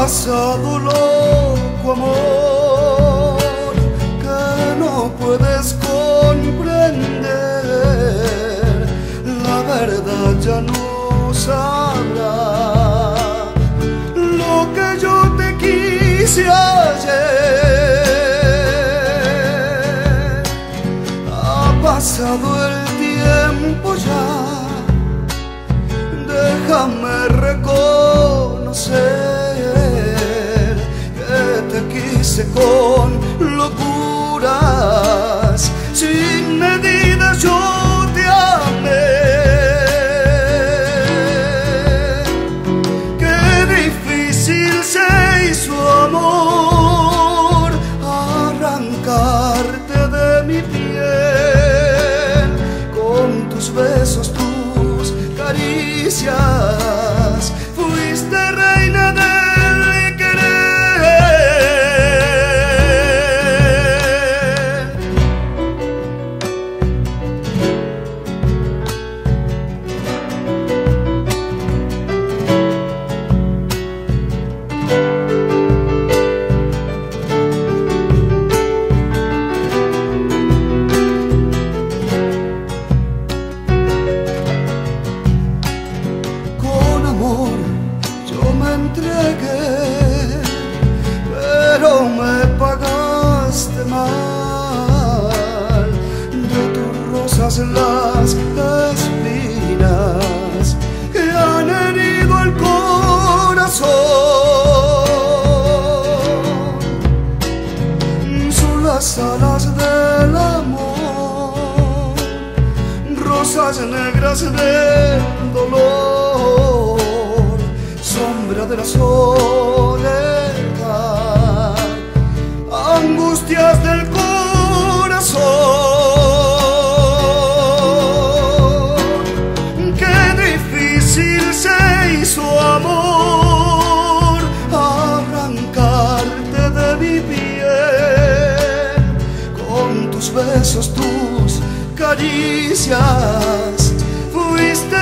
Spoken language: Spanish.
pasado loco amor que no puedes comprender. La verdad ya no sabrá lo que yo te quise ayer. Ha pasado el tiempo ya, déjame reconocer caricias. Pero me pagaste mal. De tus rosas las espinas que han herido el corazón. Son las alas del amor rosas negras del dolor, de la soledad, angustias del corazón. Qué difícil se hizo amor arrancarte de mi piel con tus besos, tus caricias, fuiste